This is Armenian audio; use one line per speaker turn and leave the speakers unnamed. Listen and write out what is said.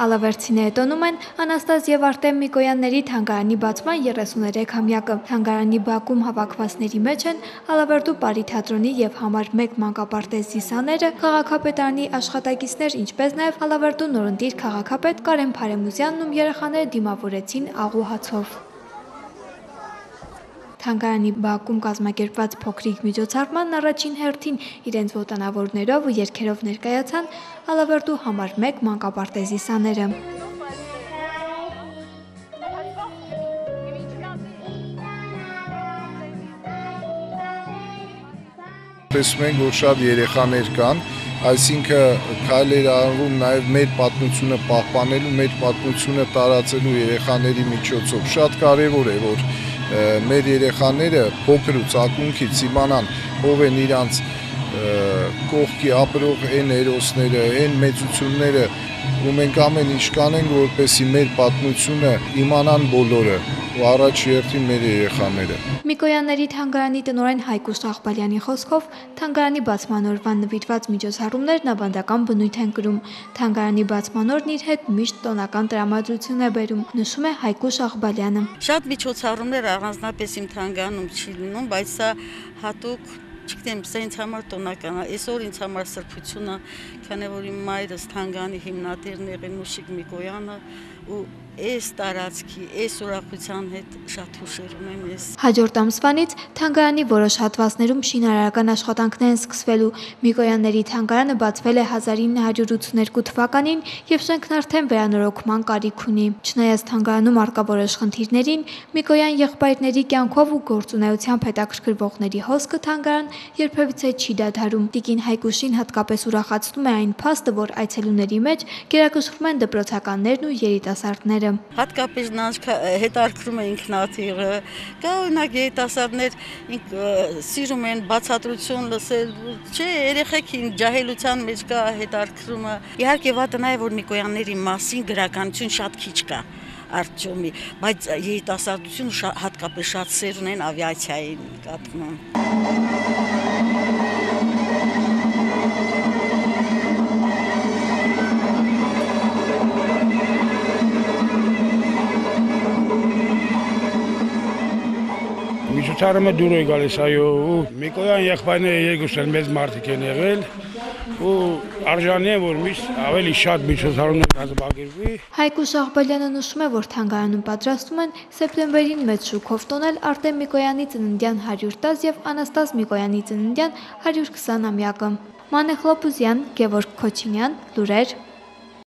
Ալավերցիները տոնում են Անաստազ եւ Արտեմ Միկոյանների թանգարանի բացման 33-ամյակը։ Թանգարանի բակում հավաքվածների մեջ են Ալավերդու Պարի թատրոնի եւ համար 1 մանկապարտեզի սաները, քաղաքապետարանի աշխատակիցներ, ինչպես նաեւ Ալավերդու նորընտիր քաղաքապետ Կարեն Փարեմուզյանն ում երեխաները դիմավորեցին աղու հացով։ Թանգարանի բակում կազմակերպված փոքրիկ միջոցառման առաջին հերթին իրենց ոտանավորներով ու երգերով ներկայացան Ալավերդու համար 1 մանկապարտեզի սաները։
Տեսնում ենք, որ շատ երեխաներ կան, այսինքն քայլեր արվում նաև մեր պատմությունը պահպանելու, մեր պատմությունը տարածելու երեխաների միջոցով։ Շատ կարևոր է, որ մեր երեխաները փոքրուց ակունքից իմանան ով են իրանց կողքի ապրող այն հերոսները, այն մեծությունները, ու մենք ամեն ինչ կանենք, որպեսի մեր պատմությունը իմանան բոլորը ու առաջ երթին մեր երեխաները։
Միկոյանների թանգարանի տնօրեն Հայկու Շախբալյանի խոսքով թանգարանի բացման օրվան նվիրված միջոցառումներն ավանդական բնույթ են կրում։ Թանգարանի բացման օրն իր հետ միշտ տոնական տրամադրություն է բերում, նշում է Հայկու Շախբալյանը։
Շատ միջոցառումներ առանձնապես իմ թանգարանում չի լինում, բայց սա հատուկ չգիտեմ, սա ինձ համար տոնական է։ Այսօր ինձ համար սրբությունը, քանի որ իմ մայրս թանգանի հիմնադիրն եղել Նուշիկ Միկոյանը ու այս տարածքի, այս ուրախության հետ շատ հուշեր ունեմ ես։
Հաջորդ ամսվանից թանգարանի որոշ հատվածներում շինարարական աշխատանքներ են սկսվելու։ Միկոյանների թանգարանը բացվել է 1982 թվականին եւ շենքն արդեն վերանորոգման կարիք ունի։ Չնայած թանգարանում արկա որոշ խնդիրներին, Միկոյան եղբայրների կյանքով ու գործունեությամբ հետաքրքրվողների հոսքը թանգարան երբևիցե չի դադարում։ Տիկին Հայկուշին հատկապես ուրախացնում է այն փաստը, որ այցելուների մեջ գերակշռում են դպրոցականներն ու երիտասարդները։
Հատկապես նրանց հետարքրում է ինքնաթիռը, կա օրինակ երիտասարդներ սիրում են բացատրություն լսել, չէ, երեխեքին ջահելության մեջ կա հետարքրումը։ Իհարկե վատը նա է, որ Նիկոյանների մասին գրականություն շատ քիչ կա արդյոմի, բայց երիտասարդությունը հատկապես շատ սեր ունեն ավիացիայի նկատմամբ։
Միջոցառումը դուր է գալիս, այո, ու Միկոյան եղբայրները երկուսն էլ մեծ մարդիկ են եղել ու արժանի է որ միշտ ավելի շատ միջոցառումներ կազմակերպվի։
Հայկու Շահբալյանը նշում է, որ թանգարանում պատրաստում են սեպտեմբերին մեծ շուկով տոնել Արտեմ Միկոյանի ծննդյան 110 եւ Անաստաս Միկոյանի ծննդյան 120-ամյակը։ Մանե Խլոպուզյան, Գևորգ Քոչինյան, լուրեր